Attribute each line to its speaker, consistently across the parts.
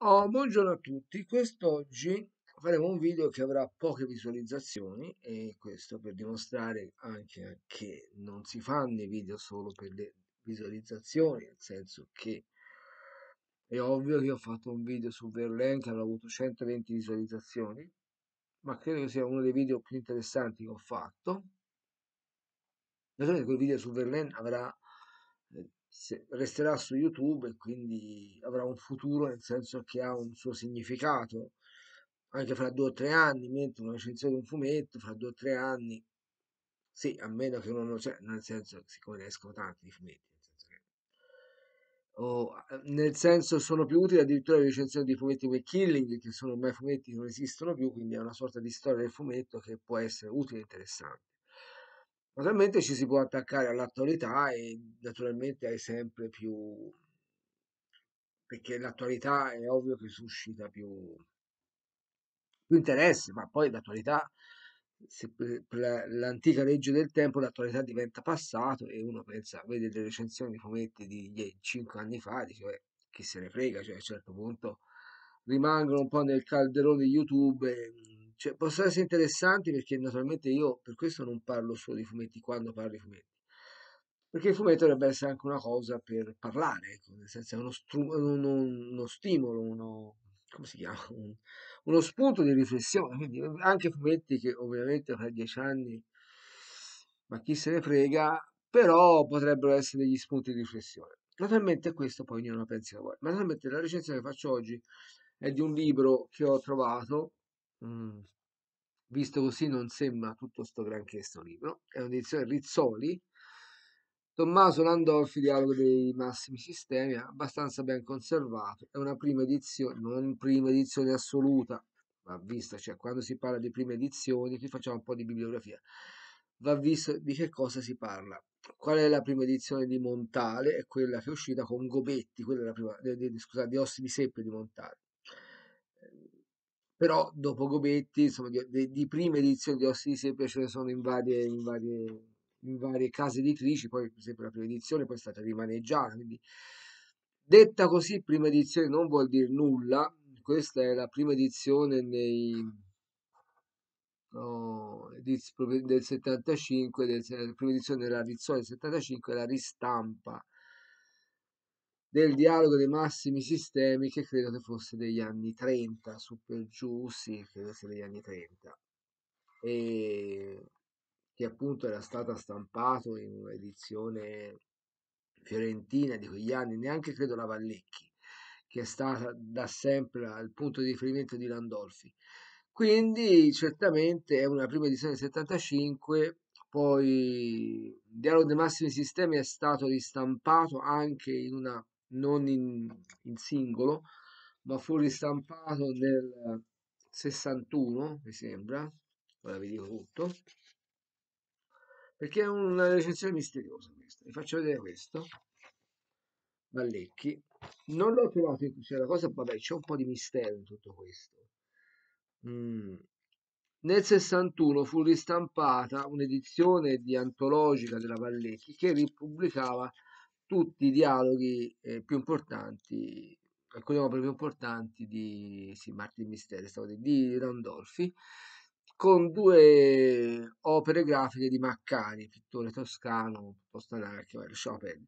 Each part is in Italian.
Speaker 1: Oh, buongiorno a tutti, quest'oggi faremo un video che avrà poche visualizzazioni e questo per dimostrare anche che non si fanno i video solo per le visualizzazioni, nel senso che è ovvio che ho fatto un video su Verlaine che avrà avuto 120 visualizzazioni, ma credo che sia uno dei video più interessanti che ho fatto. Naturalmente quel video su Verlaine avrà eh, resterà su YouTube e quindi avrà un futuro nel senso che ha un suo significato anche fra due o tre anni, mentre una recensione di un fumetto fra due o tre anni, sì, a meno che non c'è, nel senso, siccome ne escono tanti di fumetti, nel senso che, o, nel senso sono più utili addirittura le recensioni di fumetti come Killing, che sono ormai fumetti che non esistono più, quindi è una sorta di storia del fumetto che può essere utile e interessante. Naturalmente ci si può attaccare all'attualità e naturalmente hai sempre più... perché l'attualità è ovvio che suscita più, più interesse, ma poi l'attualità, se per l'antica legge del tempo, l'attualità diventa passato e uno pensa, vede le recensioni di fumetti di 5 anni fa, dice, beh, chi se ne frega, cioè a un certo punto rimangono un po' nel calderone YouTube. E, cioè, possono essere interessanti perché naturalmente io per questo non parlo solo di fumetti quando parlo di fumetti. Perché il fumetto dovrebbe essere anche una cosa per parlare, ecco, nel senso è uno, stru- uno, uno stimolo, uno, come si chiama? Un, uno spunto di riflessione. Quindi anche fumetti che ovviamente fra dieci anni, ma chi se ne frega, però potrebbero essere degli spunti di riflessione. Naturalmente questo poi ognuno pensi che vuole. Ma naturalmente la recensione che faccio oggi è di un libro che ho trovato, mm, visto così non sembra tutto sto granché sto libro, è un'edizione Rizzoli, Tommaso Landolfi, Dialogo dei massimi sistemi, abbastanza ben conservato, è una prima edizione, non prima edizione assoluta, va vista, cioè quando si parla di prime edizioni, qui facciamo un po' di bibliografia, va visto di che cosa si parla. Qual è la prima edizione di Montale? È quella che è uscita con Gobetti, quella è la prima, di, di, scusate, di Ossi di Seppe di Montale. Però dopo Gobetti, insomma, di, di prime edizioni di Ossi di Seppe ce ne sono in varie, in varie in varie case editrici, poi per esempio la prima edizione poi è stata rimaneggiata, quindi detta così prima edizione non vuol dire nulla, questa è la prima edizione nei, no, del 75, del, la prima edizione della Rizzoli del 75 la ristampa del dialogo dei massimi sistemi che credo che fosse degli anni 30 su giù, sì, credo sia degli anni 30. E che appunto era stata stampato in un'edizione fiorentina di quegli anni, neanche credo la Vallecchi, che è stata da sempre il punto di riferimento di Landolfi. Quindi certamente è una prima edizione del 75, poi Dialogo dei Massimi Sistemi è stato ristampato anche in una, non in, in singolo, ma fu ristampato nel 61, mi sembra, ora vi dico tutto, perché è una recensione misteriosa questa. Vi faccio vedere questo. Vallecchi. Non l'ho trovato in cioè la cosa, vabbè, c'è un po' di mistero in tutto questo. Mm. Nel 61 fu ristampata un'edizione di antologica della Vallecchi che ripubblicava tutti i dialoghi eh, più importanti, alcune opere più importanti di sì, Martin Misteri, di Randolfi con due opere grafiche di Maccari, pittore toscano, piuttosto anarchico, perdere,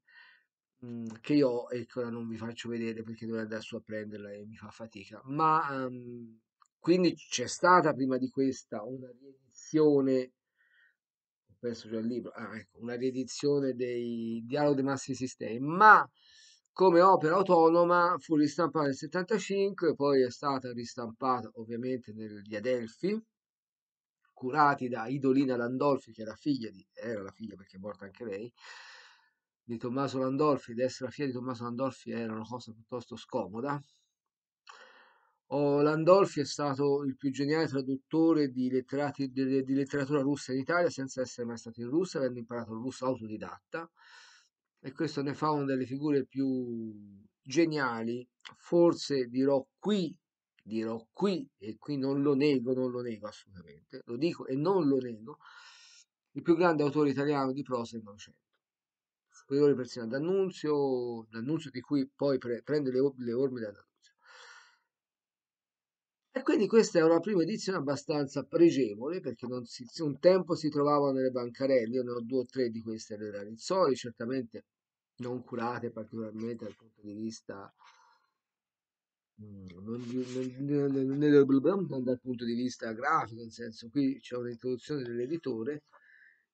Speaker 1: mm, che io ecco, non vi faccio vedere perché dovrei andare su a prenderla e mi fa fatica, ma um, quindi c'è stata prima di questa una riedizione, perso già il libro, ah, ecco, una riedizione dei Dialoghi dei Massimi Sistemi, ma come opera autonoma fu ristampata nel 75, poi è stata ristampata ovviamente negli Adelphi, curati da Idolina Landolfi, che era figlia di, era la figlia perché è morta anche lei, di Tommaso Landolfi, ed essere la figlia di Tommaso Landolfi era una cosa piuttosto scomoda. Oh, Landolfi è stato il più geniale traduttore di, di, di, letteratura russa in Italia senza essere mai stato in Russia, avendo imparato il russo autodidatta e questo ne fa una delle figure più geniali, forse dirò qui dirò qui, e qui non lo nego, non lo nego assolutamente, lo dico e non lo nego, il più grande autore italiano di prosa del Novecento. Superiore persino ad D'Annunzio, D'Annunzio di cui poi pre- prende le, le orme da D'Annunzio. E quindi questa è una prima edizione abbastanza pregevole perché si, un tempo si trovavano nelle bancarelle, io ne ho due o tre di queste nelle Ranizzoli, certamente non curate particolarmente dal punto di vista dal punto di vista grafico, nel senso qui c'è un'introduzione dell'editore,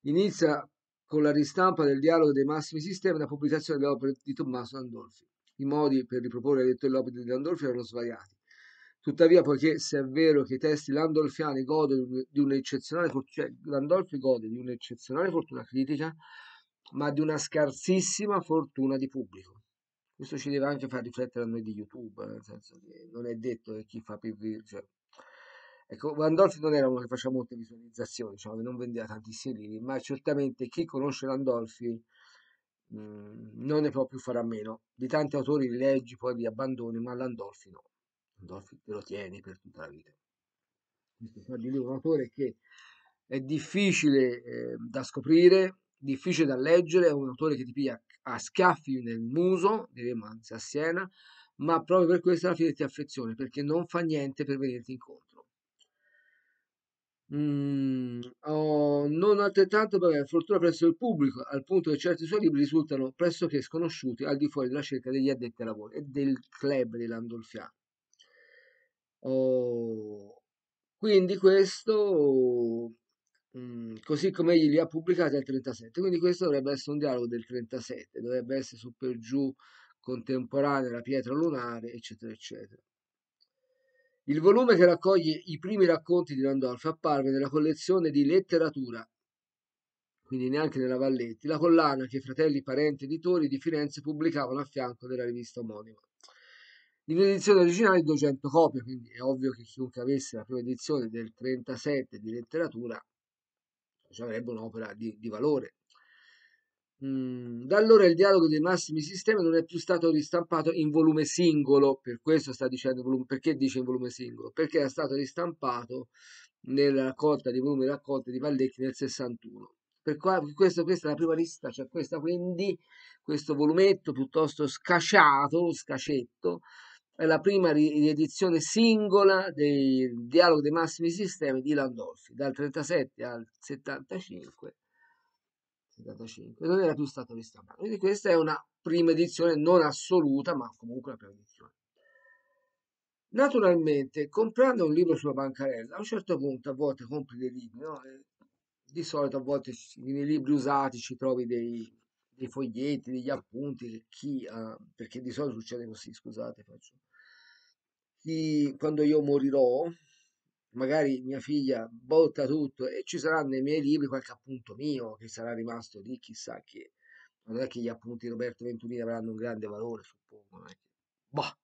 Speaker 1: inizia con la ristampa del dialogo dei massimi sistemi e la pubblicazione delle opere di Tommaso Landolfi. I modi per riproporre lettori le opere di Landolfi erano svariati. Tuttavia, poiché se è vero che i testi landolfiani godono di un'eccezionale fortuna, cioè Landolfi gode di un'eccezionale fortuna critica, ma di una scarsissima fortuna di pubblico. Questo ci deve anche far riflettere a noi di YouTube, nel senso che non è detto che chi fa più cioè, Ecco, Landolfi non era uno che faceva molte visualizzazioni, diciamo, che non vendeva tantissimi libri, ma certamente chi conosce Landolfi mm, non ne può più fare a meno. Di tanti autori li leggi, poi li abbandoni, ma Landolfi no. Te lo tieni per tutta la vita. Questo fa di un autore che è difficile eh, da scoprire, difficile da leggere, è un autore che ti piglia a schiaffi nel muso, diremmo anzi a Siena, ma proprio per questo alla fine ti affezioni, perché non fa niente per venirti incontro. Mm, oh, non altrettanto per fortuna presso il pubblico, al punto che certi suoi libri risultano pressoché sconosciuti al di fuori della cerca degli addetti ai lavori e del club Landolfiano. Oh, quindi questo, mm, così come egli li ha pubblicati al 37, quindi questo dovrebbe essere un dialogo del 37, dovrebbe essere su per giù contemporanea, la pietra lunare, eccetera, eccetera. Il volume che raccoglie i primi racconti di Landolfi apparve nella collezione di letteratura, quindi neanche nella Valletti, la collana che i fratelli parenti editori di Firenze pubblicavano a fianco della rivista omonima. In edizione originale 200 copie, quindi è ovvio che chiunque avesse la prima edizione del 37 di letteratura cioè avrebbe un'opera di, di valore. Mm, da allora il dialogo dei massimi sistemi non è più stato ristampato in volume singolo, per questo sta dicendo volume, perché dice in volume singolo? Perché è stato ristampato nella raccolta di volumi raccolte di Valdecchi nel 61. Per qua, questo, questa è la prima lista, cioè questa quindi, questo volumetto piuttosto scasciato, scacetto, la prima riedizione singola del dialogo dei massimi sistemi di Landolfi, dal 37 al 75 75, non era più stato ristampato. Quindi questa è una prima edizione non assoluta, ma comunque una prima edizione. Naturalmente, comprando un libro sulla bancarella, a un certo punto a volte compri dei libri, no? di solito a volte nei libri usati ci trovi dei, dei foglietti, degli appunti, chi, uh, perché di solito succede così, scusate, faccio. Chi, quando io morirò, magari mia figlia botta tutto e ci saranno nei miei libri qualche appunto mio che sarà rimasto lì, chissà che non è che gli appunti di Roberto Venturini avranno un grande valore, suppongo. Non Boh.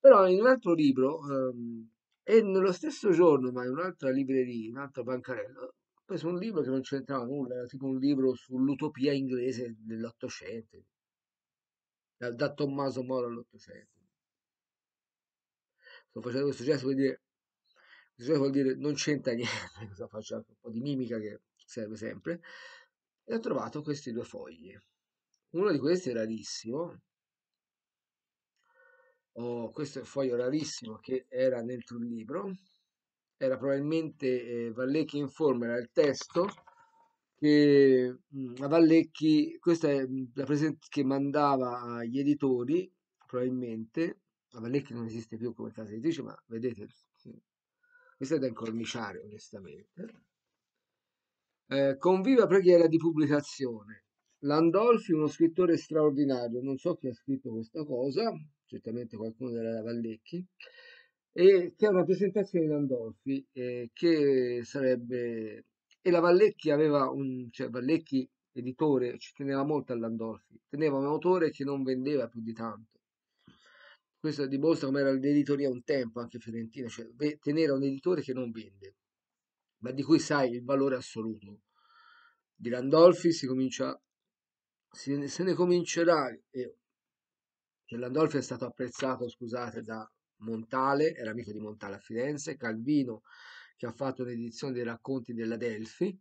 Speaker 1: Però in un altro libro, um, e nello stesso giorno, ma in un'altra libreria, in un'altra bancarella, ho preso un libro che non c'entrava nulla, era tipo un libro sull'utopia inglese dell'Ottocento, da, da Tommaso Moro all'Ottocento. Sto facendo questo gesto per dire Bisogna vuol dire non c'entra niente, cosa faccio anche un po' di mimica che serve sempre. E ho trovato questi due fogli. Uno di questi è rarissimo. Oh, questo è un foglio rarissimo che era dentro il libro. Era probabilmente eh, Vallecchi in forma, era il testo che mh, mm, a Vallecchi, questa è mm, la presenza che mandava agli editori, probabilmente, a Vallecchi non esiste più come casa editrice, ma vedete, questo è da incorniciare, onestamente. Eh, con viva preghiera di pubblicazione. Landolfi, uno scrittore straordinario, non so chi ha scritto questa cosa, certamente qualcuno della Vallecchi, e che è una presentazione di Landolfi, eh, che sarebbe... E la Vallecchi aveva un... cioè Vallecchi, editore, ci teneva molto a Landolfi, teneva un autore che non vendeva più di tanto questo dimostra come era l'editoria un tempo, anche Fiorentina, cioè tenere un editore che non vende, ma di cui sai il valore assoluto. Di Landolfi si comincia, si, se ne comincerà, e che Landolfi è stato apprezzato, scusate, da Montale, era amico di Montale a Firenze, Calvino che ha fatto un'edizione dei racconti della Delfi,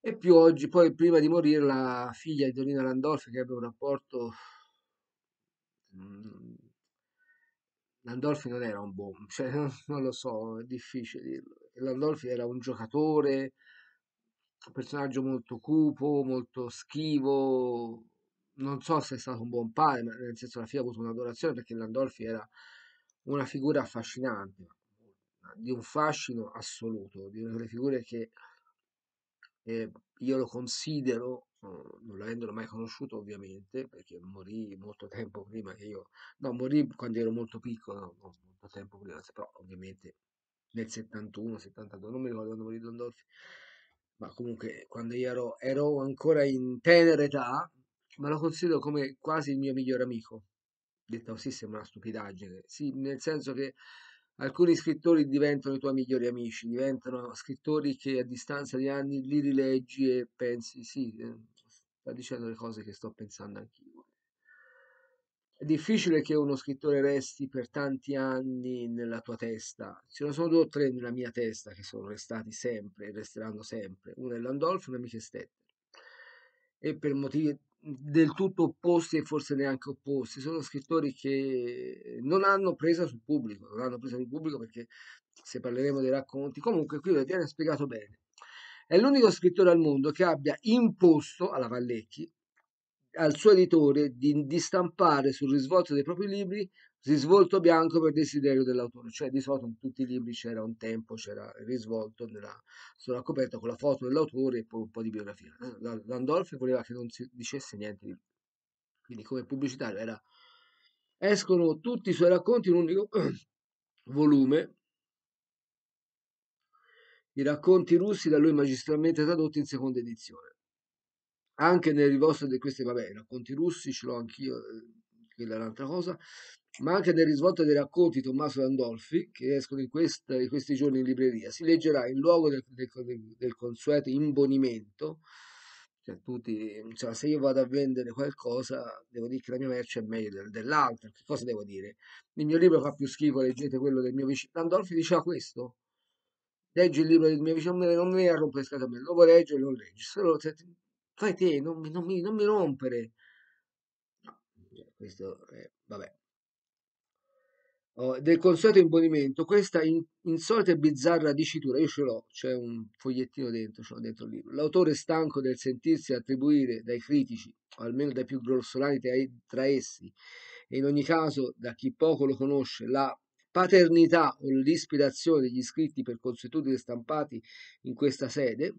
Speaker 1: e più oggi, poi prima di morire, la figlia di Donina Landolfi che ebbe un rapporto mm, Landolfi non era un buon, cioè non, non lo so, è difficile dirlo. Landolfi era un giocatore, un personaggio molto cupo, molto schivo, non so se è stato un buon padre, ma nel senso la figlia ha avuto un'adorazione perché Landolfi era una figura affascinante, di un fascino assoluto, di una delle figure che eh, io lo considero, eh, non l'avendolo mai conosciuto ovviamente, perché morì molto tempo prima che io, no, morì quando ero molto piccolo, no, molto tempo prima, però ovviamente nel 71, 72, non mi ricordo quando morì Landolfi, ma comunque quando io ero, ero ancora in tenera età, ma lo considero come quasi il mio migliore amico. Detta così sembra una stupidaggine, sì, nel senso che alcuni scrittori diventano i tuoi migliori amici, diventano scrittori che a distanza di anni li rileggi e pensi, sì, eh, sta dicendo le cose che sto pensando anch'io. È difficile che uno scrittore resti per tanti anni nella tua testa. Ce ne sono due o tre nella mia testa che sono restati sempre e resteranno sempre. Uno è Landolfo e una è Stetter. E per motivi del tutto opposti e forse neanche opposti. Sono scrittori che non hanno presa sul pubblico, non hanno presa sul pubblico perché se parleremo dei racconti, comunque qui viene spiegato bene. È l'unico scrittore al mondo che abbia imposto alla Vallecchi al suo editore di, di stampare sul risvolto dei propri libri risvolto bianco per desiderio dell'autore, cioè di solito in tutti i libri c'era un tempo, c'era il risvolto nella, sulla coperta con la foto dell'autore e poi un po' di biografia. Landolfi voleva che non si dicesse niente di lui, quindi come pubblicitario era escono tutti i suoi racconti in un unico volume. I racconti russi da lui magistralmente tradotti in seconda edizione. Anche nel risvolto di questi, vabbè, i racconti russi ce l'ho anch'io, eh, quella è un'altra cosa, ma anche nel risvolto dei racconti di Tommaso Landolfi, che escono in, questa, in, questi giorni in libreria, si leggerà in luogo del, del, del consueto imbonimento, cioè, tutti, cioè, se io vado a vendere qualcosa, devo dire che la mia merce è meglio del, dell'altra, che cosa devo dire? Il mio libro fa più schifo, leggete quello del mio vicino. Landolfi diceva questo, leggi il libro del mio vicino, non mi a rompere scatole, lo vuoi leggere, lo leggi, se lo, se, fai te, non mi, non mi, non mi rompere. No, questo, è, vabbè. Del consueto imbonimento, questa in, insolita e bizzarra dicitura, io ce l'ho, c'è un fogliettino dentro, ce l'ho dentro il libro. L'autore stanco del sentirsi attribuire dai critici, o almeno dai più grossolani tra, tra essi, e in ogni caso da chi poco lo conosce, la paternità o l'ispirazione degli scritti per consuetudine stampati in questa sede,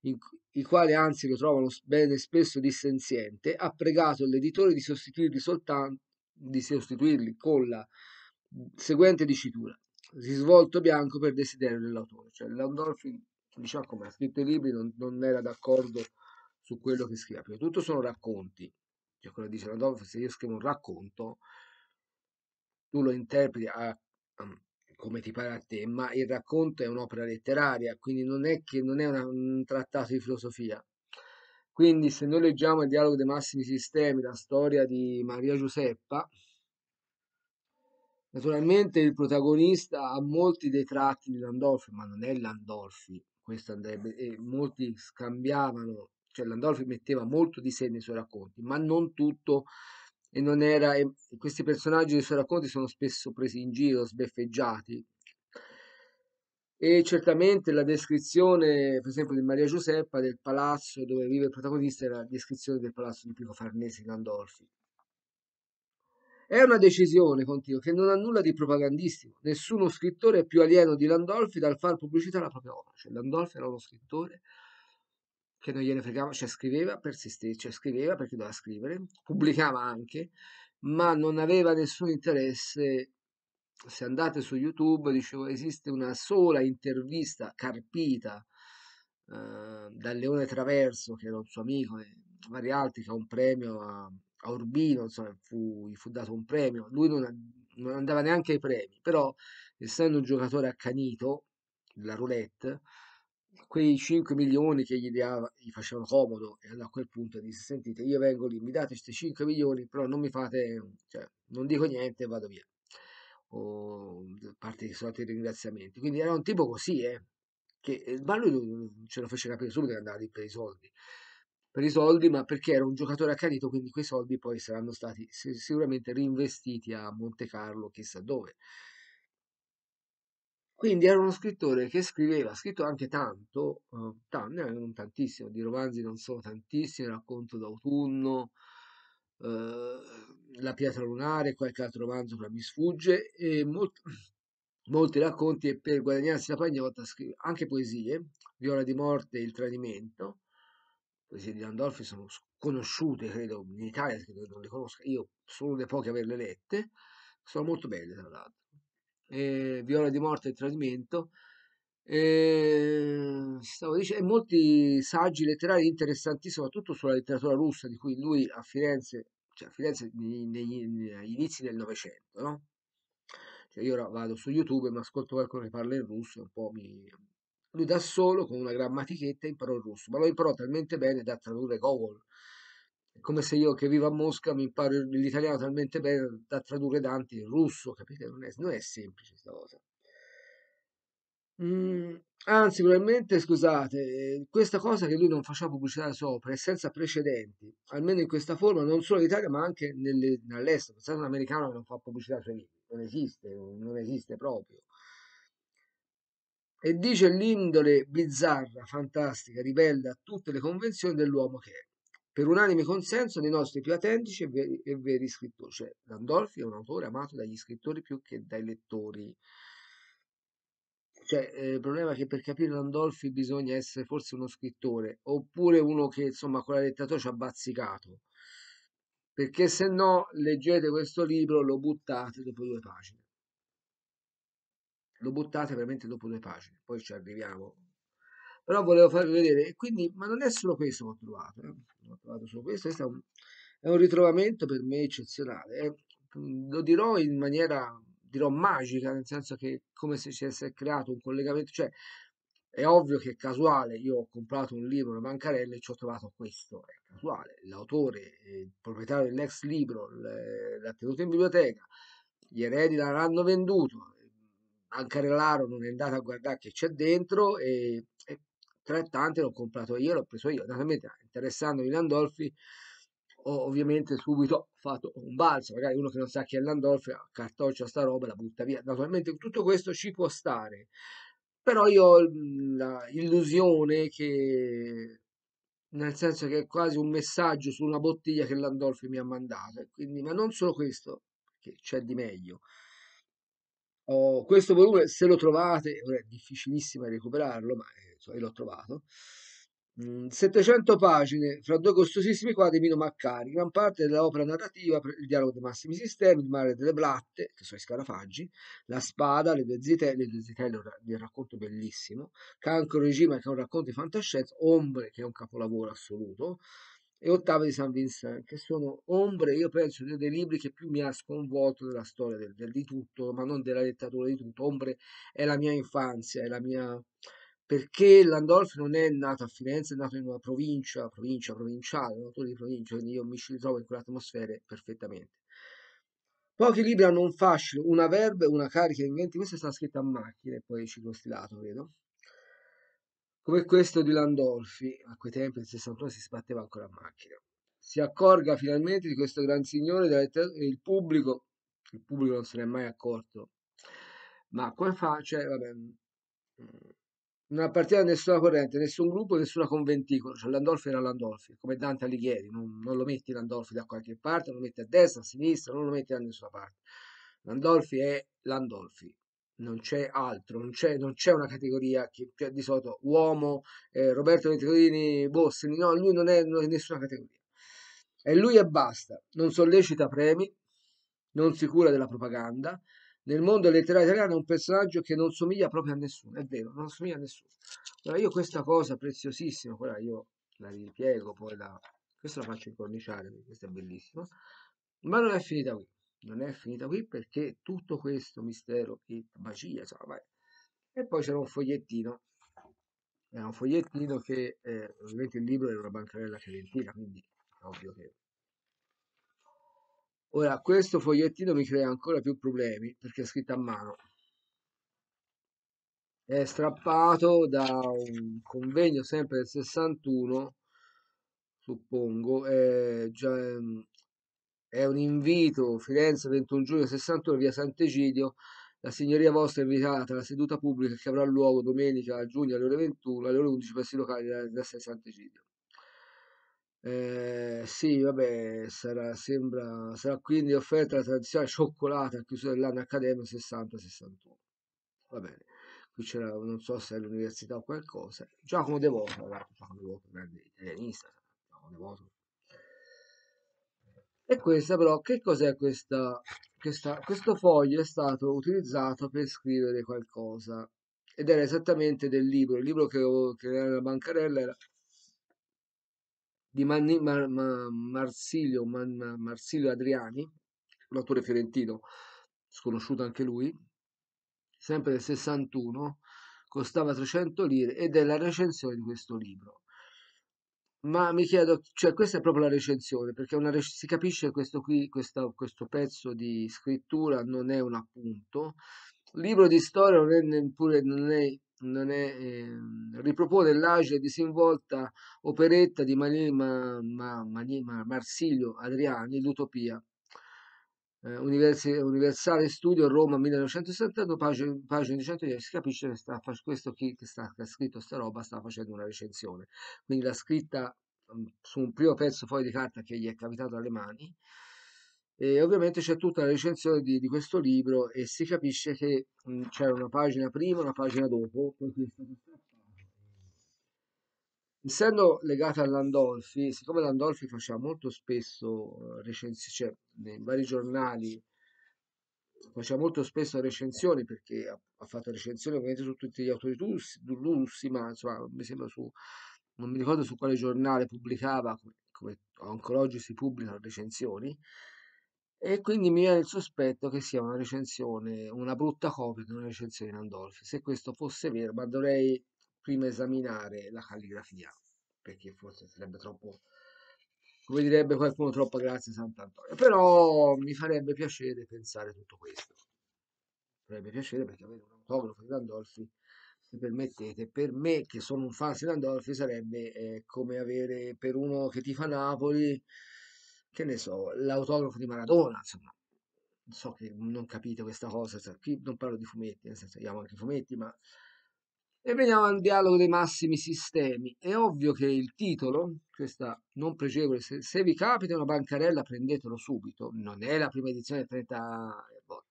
Speaker 1: in, i quali anzi lo trovano bene spesso dissenziente, ha pregato l'editore di sostituirli soltanto di sostituirli con la seguente dicitura. Risvolto bianco per desiderio dell'autore. Cioè Landolfi diciamo come ha scritto i libri non, non era d'accordo su quello che scrive prima tutto sono racconti. Cioè quello dice Landolfi se io scrivo un racconto tu lo interpreti a, come ti pare a te, ma il racconto è un'opera letteraria, quindi non è che non è una, un trattato di filosofia. Quindi se noi leggiamo il dialogo dei massimi sistemi, la storia di Maria Giuseppa, naturalmente il protagonista ha molti dei tratti di Landolfi, ma non è Landolfi, questo andrebbe, e molti scambiavano, cioè Landolfi metteva molto di sé nei suoi racconti, ma non tutto e non era, e questi personaggi dei suoi racconti sono spesso presi in giro, sbeffeggiati. E certamente la descrizione, per esempio, di Maria Giuseppa del palazzo dove vive il protagonista è la descrizione del palazzo di Pico Farnese in Landolfi. È una decisione, continuo, che non ha nulla di propagandistico. Nessuno scrittore è più alieno di Landolfi dal far pubblicità alla propria opera. Cioè, Landolfi era uno scrittore che non gliene fregava, cioè scriveva per se stesso, cioè scriveva perché doveva scrivere, pubblicava anche, ma non aveva nessun interesse. Se andate su YouTube, dicevo, esiste una sola intervista carpita eh, dal Leone Traverso, che era un suo amico, e vari altri, che ha un premio a, a Urbino, insomma, fu, gli fu dato un premio. Lui non, non andava neanche ai premi, però essendo un giocatore accanito della roulette, quei 5 milioni che gli, dava, gli facevano comodo e a quel punto disse sentite io vengo lì mi date questi 5 milioni però non mi fate cioè, non dico niente e vado via. O a parte i soliti ringraziamenti. Quindi era un tipo così eh che ma lui ce lo fece capire subito che andava lì per i soldi per i soldi, ma perché era un giocatore accanito, quindi quei soldi poi saranno stati sicuramente reinvestiti a Monte Carlo, chissà dove. Quindi era uno scrittore che scriveva, ha scritto anche tanto, uh, tanto, non tantissimo, di romanzi non sono tantissimi, Racconto d'autunno, uh, La pietra lunare, qualche altro romanzo che mi sfugge, e molti, molti racconti e per guadagnarsi la pagnotta scrive anche poesie, Viola di morte e Il tradimento, poesie di Landolfi sono conosciute, credo, in Italia, credo non le conosca, io sono uno dei pochi a averle lette, sono molto belle tra l'altro eh, Viola di morte e tradimento. Eh, stavo dicendo, e molti saggi letterari interessanti, soprattutto sulla letteratura russa, di cui lui a Firenze, cioè a Firenze negli, inizi del Novecento, no? Cioè io ora vado su YouTube e mi ascolto qualcuno che parla in russo, un po' mi... Lui da solo, con una grammatichetta, imparò il russo, ma lo imparò talmente bene da tradurre Gogol. È come se io che vivo a Mosca mi imparo l'italiano talmente bene da tradurre Dante in russo, capite? Non è, non è semplice questa cosa. Mm, anzi, probabilmente, scusate, questa cosa che lui non faceva pubblicità sopra è senza precedenti, almeno in questa forma, non solo in Italia, ma anche nelle, all'estero. Pensate un americano che non fa pubblicità sui libri, non esiste, non esiste proprio. E dice l'indole bizzarra, fantastica, ribelle a tutte le convenzioni dell'uomo che è per unanime consenso dei nostri più autentici e veri, e veri scrittori. Cioè, Landolfi è un autore amato dagli scrittori più che dai lettori. Cioè, eh, il problema è che per capire Landolfi bisogna essere forse uno scrittore, oppure uno che insomma con la letteratura ci ha bazzicato. Perché se no, leggete questo libro, lo buttate dopo due pagine. Lo buttate veramente dopo due pagine, poi ci arriviamo però volevo farvi vedere, quindi, ma non è solo questo che ho trovato, eh. ho trovato solo questo, questo è un, è un ritrovamento per me eccezionale, eh. lo dirò in maniera, dirò magica, nel senso che come se ci fosse creato un collegamento, cioè è ovvio che è casuale, io ho comprato un libro, una bancarella e ci ho trovato questo, è casuale, l'autore, il proprietario dell'ex libro l'ha tenuto in biblioteca, gli eredi l'hanno venduto, bancarellaro non è andato a guardare che c'è dentro e, e tra tante l'ho comprato io, l'ho preso io. Naturalmente, interessandomi Landolfi, ho ovviamente subito fatto un balzo. Magari uno che non sa chi è Landolfi, cartoccia sta roba e la butta via. Naturalmente tutto questo ci può stare. Però io ho l'illusione che nel senso che è quasi un messaggio su una bottiglia che Landolfi mi ha mandato. Quindi, ma non solo questo, che c'è di meglio. Ho questo volume, se lo trovate, è difficilissimo recuperarlo, ma eh, l'ho trovato. 700 mm, pagine fra due costosissimi quadri Mino Maccari, gran parte dell'opera narrativa, il dialogo dei massimi sistemi, il mare delle blatte, che sono i scarafaggi, la spada, le due zitelle, le due zitelle di un racconto bellissimo, Cancro Regime, che è un racconto di fantascienza, Ombre, che è un capolavoro assoluto, e Ottave di San Vincent, che sono ombre, io penso, dei libri che più mi ha sconvolto della storia del, del, di tutto, ma non della letteratura di tutto. Ombre è la mia infanzia, è la mia... perché Landolfi non è nato a Firenze, è nato in una provincia, provincia provinciale, un autore di provincia, quindi io mi ci ritrovo in quelle atmosfere perfettamente. Pochi libri hanno un fascino, una verba una carica di inventi. Questa è stata scritta a macchina e poi ciclostilato, credo come questo di Landolfi, a quei tempi nel 61 si sbatteva ancora a macchina. Si accorga finalmente di questo gran signore il pubblico, il pubblico non se ne è mai accorto, ma come fa? Cioè, vabbè, mm, non appartiene a nessuna corrente, nessun gruppo, nessuna conventicolo. Cioè, Landolfi era Landolfi, come Dante Alighieri, non, non lo metti Landolfi da qualche parte, non lo metti a destra, a sinistra, non lo metti da nessuna parte. Landolfi è Landolfi, non c'è altro, non c'è, non c'è una categoria che cioè, di solito uomo, eh, Roberto Venturini, Bossini, no, lui non è, non è nessuna categoria. È lui e basta, non sollecita premi, non si cura della propaganda. Nel mondo letterario italiano è un personaggio che non somiglia proprio a nessuno, è vero, non somiglia a nessuno. Allora io questa cosa preziosissima, quella io la ripiego, poi la... Questa la faccio incorniciare, questa è bellissima, ma non è finita qui non è finita qui perché tutto questo mistero e magia, insomma, e poi c'era un fogliettino, era un fogliettino che eh, ovviamente il libro era una bancarella fiorentina, quindi è ovvio che... Ora, questo fogliettino mi crea ancora più problemi perché è scritto a mano. È strappato da un convegno sempre del 61 suppongo, è, già, ehm, è un invito, Firenze 21 giugno 61, via Sant'Egidio, la signoria vostra è invitata alla seduta pubblica che avrà luogo domenica a giugno alle ore 21, alle ore 11 presso i locali della, della Sant'Egidio. Eh, sì, vabbè, sarà, sembra, sarà quindi offerta la tradizionale cioccolata a chiusura dell'anno accademico 60-61. Va bene, qui c'era, non so se è l'università o qualcosa. Giacomo Devoto, ragazzi, Giacomo Devoto, grande italianista, Giacomo Devoto. E questa però, che cos'è questa, questa, questo foglio è stato utilizzato per scrivere qualcosa ed era esattamente del libro, il libro che, che era nella bancarella era di Manni, Mar, Mar, Marsilio, Man, Marsilio Adriani, un autore fiorentino, sconosciuto anche lui, sempre del 61, costava 300 lire ed è la recensione di questo libro. Ma mi chiedo, cioè questa è proprio la recensione, perché rec- si capisce che questo qui, questa- questo pezzo di scrittura non è un appunto. Il libro di storia non è neppure, non è, non è, ehm, ripropone l'agile disinvolta operetta di Mani- Ma- Ma- Mani- Ma- Marsilio Adriani, L'Utopia. Eh, Universale Studio Roma 1972, pagina, pagina 110, si capisce che sta, questo chi che, sta, che ha scritto sta roba sta facendo una recensione. Quindi l'ha scritta mm, su un primo pezzo fuori di carta che gli è capitato alle mani. E ovviamente c'è tutta la recensione di, di questo libro e si capisce che mm, c'era una pagina prima e una pagina dopo. poi questo è stato strappato. Essendo legata a Landolfi, siccome Landolfi faceva molto spesso recensioni, cioè nei vari giornali faceva molto spesso recensioni perché ha, ha fatto recensioni ovviamente su tutti gli autori russi, russi, ma insomma mi sembra su, non mi ricordo su quale giornale pubblicava, come, ancora oggi si pubblicano recensioni, e quindi mi viene il sospetto che sia una recensione, una brutta copia di una recensione di Landolfi. Se questo fosse vero, ma dovrei prima esaminare la calligrafia, perché forse sarebbe troppo, come direbbe qualcuno, troppo grazie Sant'Antonio. Però mi farebbe piacere pensare tutto questo. Mi farebbe piacere perché avere un autografo di Landolfi, se permettete, per me che sono un fan di Landolfi sarebbe eh, come avere per uno che tifa Napoli, che ne so, l'autografo di Maradona, insomma. So che non capite questa cosa, cioè, qui non parlo di fumetti, nel senso, io amo anche i fumetti, ma e veniamo al dialogo dei massimi sistemi. È ovvio che il titolo, questa non pregevole, se, se vi capita una bancarella prendetelo subito, non è la prima edizione del, 30, boh,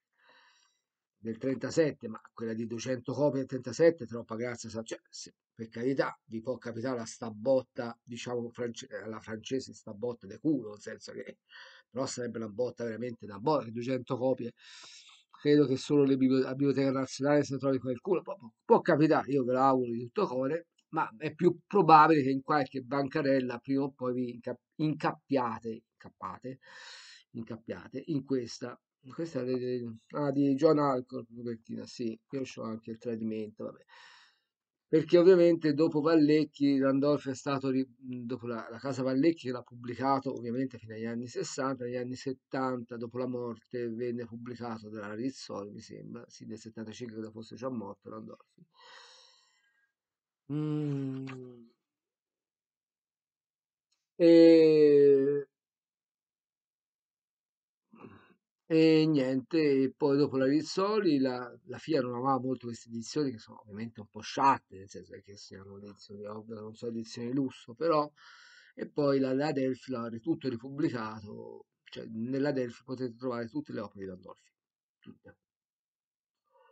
Speaker 1: del 37, ma quella di 200 copie del 37, troppa grazia, cioè, se, per carità, vi può capitare la stabotta, diciamo, france, alla francese sta botta di culo, nel senso che però sarebbe una botta veramente da botta, 200 copie credo che solo le bibli- la Biblioteca Nazionale se ne trovi qualcuno, può, può capitare, io ve lo auguro di tutto cuore, ma è più probabile che in qualche bancarella prima o poi vi inca- incappiate, incappate, incappiate in questa. Questa è di, ah, di John Alcor, copertina, sì, qui ho anche il tradimento, vabbè perché ovviamente dopo Vallecchi, Landolfi è stato, ri- dopo la, la casa Vallecchi che l'ha pubblicato ovviamente fino agli anni 60, negli anni 70, dopo la morte, venne pubblicato dalla Rizzoli, mi sembra, sì, nel 75 credo fosse già morto Landolfi. Mm. E E niente, poi dopo la Rizzoli, la, la FIA non amava molto queste edizioni che sono ovviamente un po' sciatte, nel senso che siano edizioni ovvie, non sono edizioni di lusso, però, e poi la, la Delphi l'ha tutto ripubblicato, cioè nella Delphi potete trovare tutte le opere di Landolfi, tutte.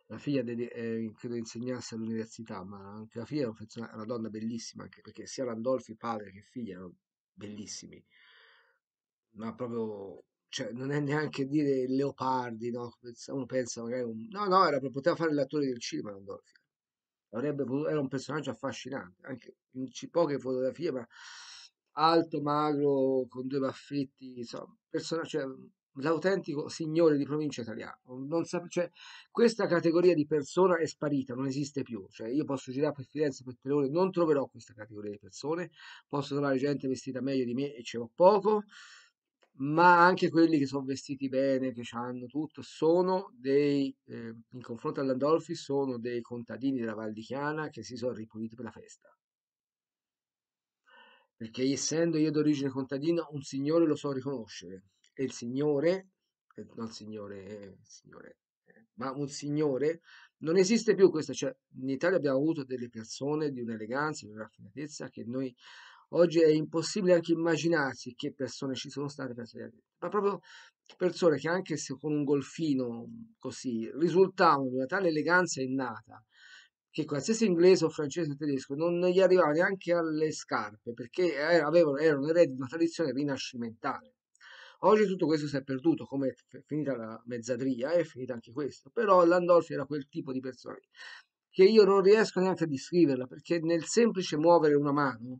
Speaker 1: La figlia de- eh, credo insegnasse all'università, ma anche la figlia era una, donna bellissima, anche perché sia Landolfi padre che figlia erano bellissimi ma proprio, cioè, non è neanche dire Leopardi, no? Uno pensa magari, un- no, no, era, poteva fare l'attore del cinema, Landolfi. Avrebbe potuto- era un personaggio affascinante, anche in poche fotografie, ma alto, magro, con due baffetti, insomma, cioè, l'autentico signore di provincia italiana. Non sa- cioè, questa categoria di persona è sparita, non esiste più. Cioè, io posso girare per Firenze per tre ore, non troverò questa categoria di persone, posso trovare gente vestita meglio di me e ce l'ho poco, ma anche quelli che sono vestiti bene, che hanno tutto, sono dei, eh, in confronto all'Andolfi, sono dei contadini della Val di Chiana che si sono ripuliti per la festa. perché essendo io d'origine contadina, un signore lo so riconoscere. E il signore, eh, non signore, eh, signore, ma un signore non esiste più questo. Cioè, in Italia abbiamo avuto delle persone di un'eleganza, di una raffinatezza che noi oggi è impossibile anche immaginarsi che persone ci sono state per ma proprio persone che anche se con un golfino così risultavano di una tale eleganza innata che qualsiasi inglese o francese o tedesco non gli arrivava neanche alle scarpe perché avevano, erano eredi di una tradizione rinascimentale. Oggi tutto questo si è perduto, come è finita la mezzadria, è finita anche questo. Però Landolfi era quel tipo di persona che io non riesco neanche a descriverla perché nel semplice muovere una mano,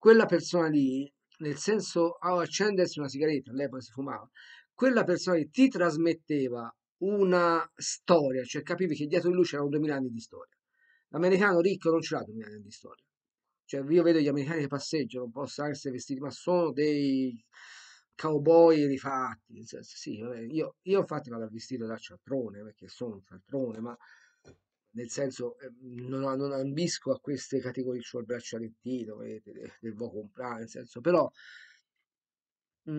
Speaker 1: quella persona lì, nel senso oh, accendersi una sigaretta, all'epoca si fumava, quella persona lì ti trasmetteva una storia, cioè capivi che dietro di lui c'erano 2000 anni di storia. L'americano ricco non ce l'ha 2000 anni di storia. Cioè, io vedo gli americani che passeggiano, possono essere vestiti, ma sono dei cowboy rifatti. Sì, io, io infatti vado vestito da cialtrone, perché sono un cialtrone, ma nel senso eh, non, non, ambisco a queste categorie, cioè il braccialettino, vedete, del, vo comprare, nel senso, però mh,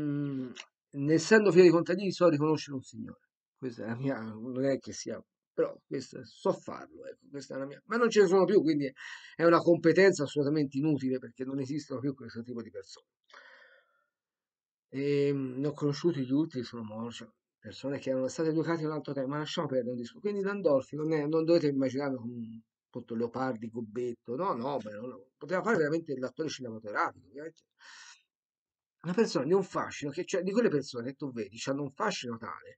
Speaker 1: mm, essendo figlio di contadini so riconoscere un signore. Questa è la mia, non è che sia però questo, so farlo, ecco, questa è la mia, ma non ce ne sono più, quindi è una competenza assolutamente inutile perché non esistono più questo tipo di persone. E, ehm, ne ho conosciuti gli ultimi, sono morti, cioè, persone che erano state educate in un altro tempo, ma lasciamo perdere un disco. Quindi Landolfi non, è, non dovete immaginarlo come un appunto Leopardi, Gobetto, no, no, beh, no, poteva fare veramente l'attore cinematografico. Una persona di un fascino, che, cioè, di quelle persone che tu vedi, hanno un fascino tale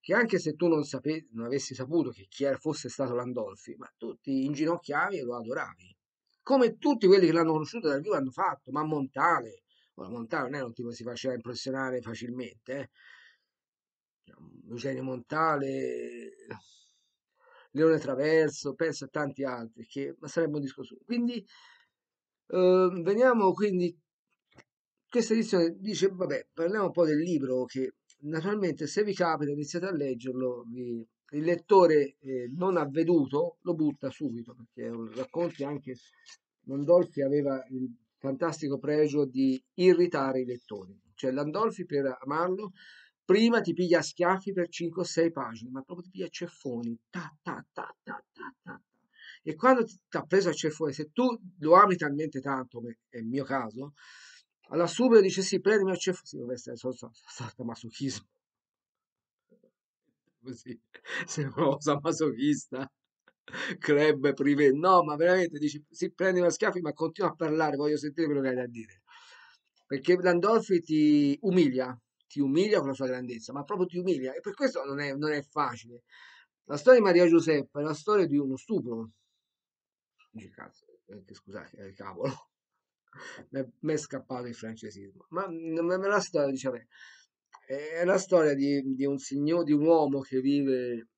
Speaker 1: che anche se tu non, sape- non avessi saputo che chi era, fosse stato Landolfi, ma tu ti inginocchiavi e lo adoravi. Come tutti quelli che l'hanno conosciuto dal vivo hanno fatto, ma Montale, ora Montale non è un tipo che si faceva impressionare facilmente, eh. Eugenio Montale, Leone Traverso, penso a tanti altri, che sarebbe un discorso. Quindi eh, veniamo quindi, questa edizione dice, vabbè, parliamo un po' del libro che naturalmente se vi capita iniziate a leggerlo, vi, il lettore eh, non avveduto lo butta subito, perché racconti anche Landolfi aveva il fantastico pregio di irritare i lettori. Cioè Landolfi per amarlo prima ti piglia schiaffi per 5 o 6 pagine, ma proprio ti piglia ceffoni. Ta, ta, ta, ta, ta, ta. E quando ti ha preso a ceffoni, se tu lo ami talmente tanto, come è il mio caso, alla subito dice sì, prendimi a ceffoni, sì, deve essere stato masochismo. Così, sei una cosa masochista. Club privé, no, ma veramente dici sì, prendimi a schiaffi, ma continua a parlare, voglio sentire quello che hai da dire. Perché Landolfi ti umilia, ti umilia con la sua grandezza, ma proprio ti umilia e per questo non è, non è facile. La storia di Maria Giuseppa è la storia di uno stupro. Dice cazzo, eh, scusate, eh, cavolo, mi è scappato il francesismo, ma me la storia, vabbè, è la storia di, di un signore, di un uomo che vive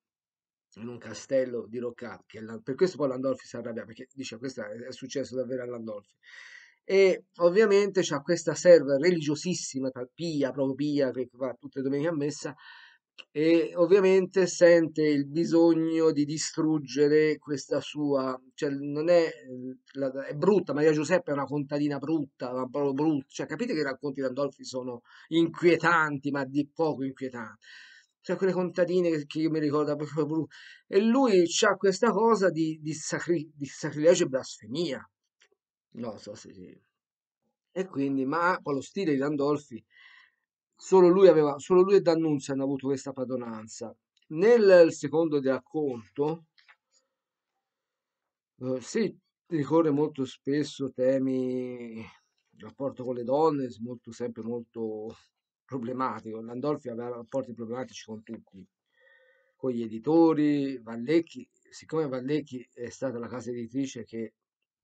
Speaker 1: in un castello di Roccat, per questo poi Landolfi si arrabbia, perché dice questo è successo davvero a Landolfi e ovviamente c'ha questa serva religiosissima, Pia, proprio Pia, che va tutte le domeniche a messa, e ovviamente sente il bisogno di distruggere questa sua, cioè non è, è brutta, Maria Giuseppe è una contadina brutta, ma proprio brutta, cioè capite che i racconti di Andolfi sono inquietanti, ma di poco inquietanti. Cioè quelle contadine che io mi ricordo proprio brutte. E lui ha questa cosa di, di, sacri, di sacrilegio e blasfemia No, so se sì. E quindi, ma poi lo stile di Landolfi, solo lui, aveva, solo lui e D'Annunzio hanno avuto questa padronanza. Nel secondo racconto, eh, si ricorre molto spesso temi, rapporto con le donne, molto, sempre molto problematico. Landolfi aveva rapporti problematici con tutti, con gli editori, Vallecchi, siccome Vallecchi è stata la casa editrice che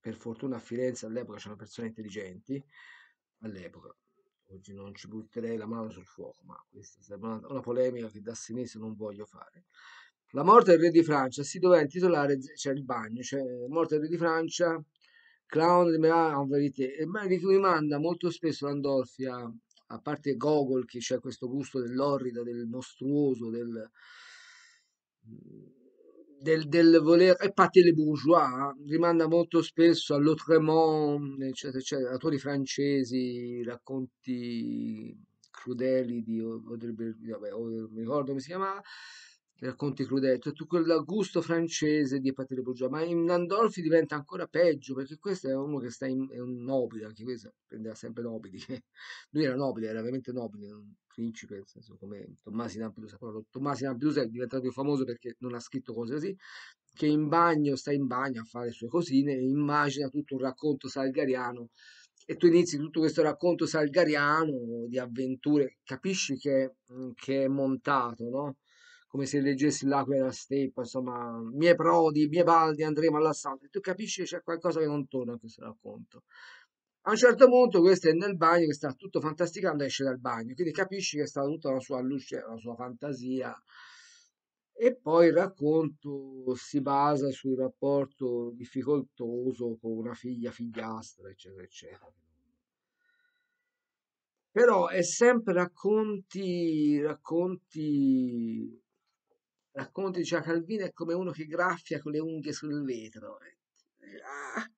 Speaker 1: per fortuna a Firenze all'epoca c'erano persone intelligenti, all'epoca, oggi non ci butterei la mano sul fuoco, ma questa è una, una polemica che da sinistra non voglio fare. La morte del re di Francia si doveva intitolare, c'è il bagno, cioè morte del re di Francia, clown di Milan en vérité, e mi manda molto spesso Landolfi a, a parte Gogol che c'è questo gusto dell'orrido, del mostruoso, del del, del voler épater les bourgeois, rimanda molto spesso all'Autremont, eccetera, eccetera, autori francesi, racconti crudeli di Audrey vabbè, non ricordo come si chiamava, racconti crudeli, tutto quel gusto francese di épater les bourgeois, ma in Landolfi diventa ancora peggio, perché questo è uno che sta in, è un nobile, anche questo prendeva sempre nobili, lui era nobile, era veramente nobile, principe, nel senso come Tommaso di Lampedusa, però Tommaso di Lampedusa è diventato famoso perché non ha scritto cose così, che in bagno, sta in bagno a fare le sue cosine e immagina tutto un racconto salgariano e tu inizi tutto questo racconto salgariano di avventure, capisci che, che è montato, no? Come se leggessi L'acqua della steppa, insomma, mie prodi, mie baldi, andremo all'assalto. E tu capisci che c'è qualcosa che non torna in questo racconto. A un certo punto questo è nel bagno che sta tutto fantasticando, esce dal bagno, quindi capisci che è stata tutta una sua luce, una sua fantasia. E poi il racconto si basa sul rapporto difficoltoso con una figlia, figliastra, eccetera, eccetera. Però è sempre racconti, racconti, racconti, diceva Calvino è come uno che graffia con le unghie sul vetro. Ah,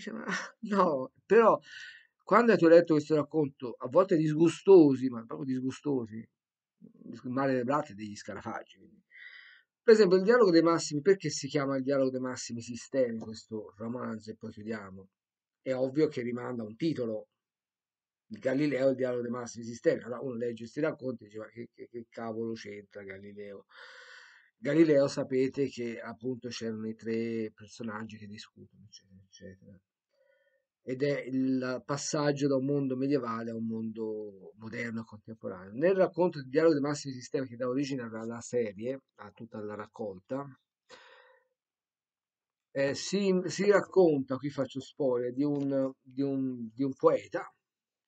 Speaker 1: dice, ma no, però quando tu hai letto questo racconto, a volte disgustosi, ma proprio disgustosi, mare delle bratte degli scarafaggi. Per esempio, il dialogo dei massimi, perché si chiama il dialogo dei massimi sistemi, questo romanzo, e poi chiudiamo? È ovvio che rimanda a un titolo, il Galileo il dialogo dei massimi sistemi. Allora uno legge questi racconti e dice, ma che, che- che cavolo c'entra Galileo? Galileo sapete che appunto c'erano i tre personaggi che discutono, eccetera, eccetera. Ed è il passaggio da un mondo medievale a un mondo moderno e contemporaneo. Nel racconto del dialogo dei massimi sistemi che dà origine alla serie, a tutta la raccolta, eh, si, si racconta, qui faccio spoiler, di un, di un, di un poeta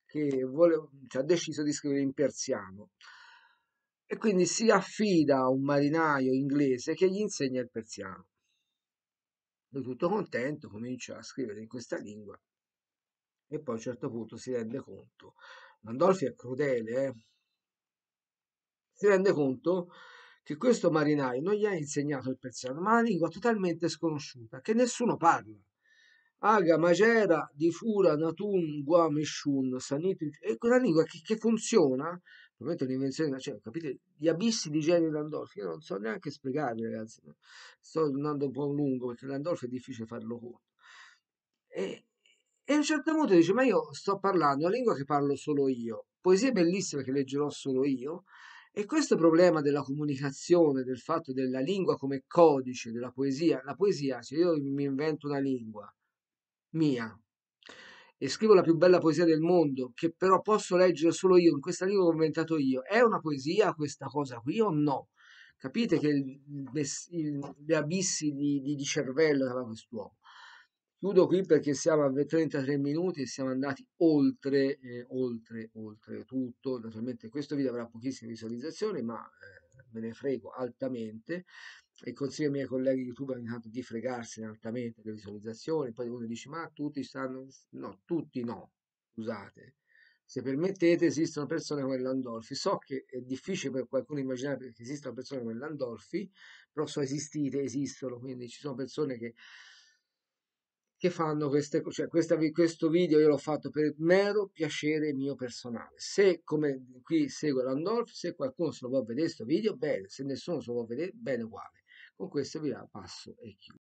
Speaker 1: che vuole- cioè, ha deciso di scrivere in persiano e quindi si affida a un marinaio inglese che gli insegna il persiano. Lui tutto contento comincia a scrivere in questa lingua e poi a un certo punto si rende conto, Landolfi è crudele, eh? si rende conto che questo marinaio non gli ha insegnato il persiano, ma una lingua totalmente sconosciuta, che nessuno parla. Aga, Magera, Difura, Natun, Guam e Shun, Saniti, è quella lingua che, che funziona, probabilmente è un'invenzione, cioè, capite, gli abissi di genio di Landolfi, io non so neanche spiegarvi ragazzi, sto andando un po' lungo perché Landolfi è difficile farlo corto. E, e a un certo punto dice, ma io sto parlando una lingua che parlo solo io, poesie bellissime che leggerò solo io, e questo problema della comunicazione, del fatto della lingua come codice della poesia, la poesia, se io mi invento una lingua mia e scrivo la più bella poesia del mondo, che però posso leggere solo io, in questa lingua che ho inventato io, è una poesia questa cosa qui o no? Capite che il, il, gli abissi di, di, di cervello che aveva quest'uomo. Chiudo qui perché siamo a 33 minuti e siamo andati oltre, eh, oltre, oltre tutto. Naturalmente questo video avrà pochissime visualizzazioni, ma eh, me ne frego altamente e consiglio ai miei colleghi YouTube ogni tanto di fregarsene altamente le visualizzazioni. Poi uno dice, ma tutti stanno... No, tutti no, scusate. Se permettete, esistono persone come Landolfi. So che è difficile per qualcuno immaginare che esistono persone come Landolfi, però sono esistite, esistono, quindi ci sono persone che che fanno queste cose. Cioè, questa, questo video io l'ho fatto per mero piacere mio personale. Se come qui segue Landolf, se qualcuno se lo può vedere questo video, bene, se nessuno se lo può vedere, bene uguale. Con questo vi passo e chiudo.